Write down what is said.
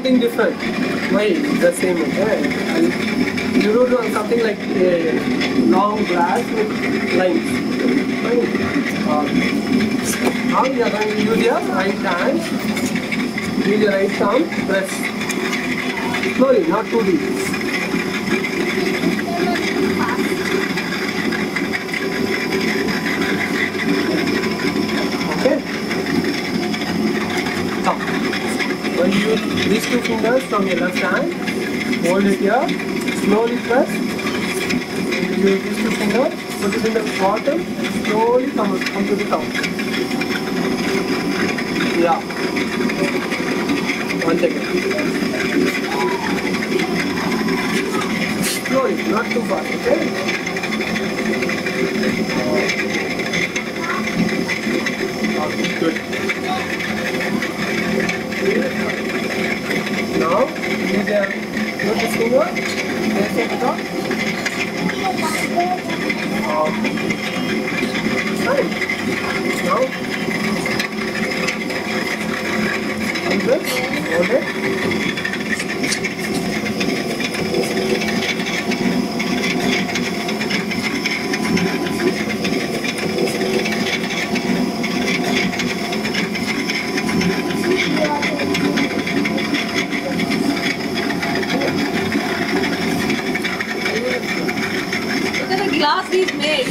different. Why? The same? And you do something like a long glass with lines. Fine. Uh, now you are going to use your right hand. Use your right thumb. Press. Slowly, not too deep. When you use these two fingers from your left hand, hold it here, slowly press. You use these two fingers, put it in the bottom, slowly come, come to the top. Yeah. One second. Slowly, not too fast, okay? Okay, good. Now, use your notice finger, place the top. Okay. Fine. Now, use this, hold it. Glass he's made.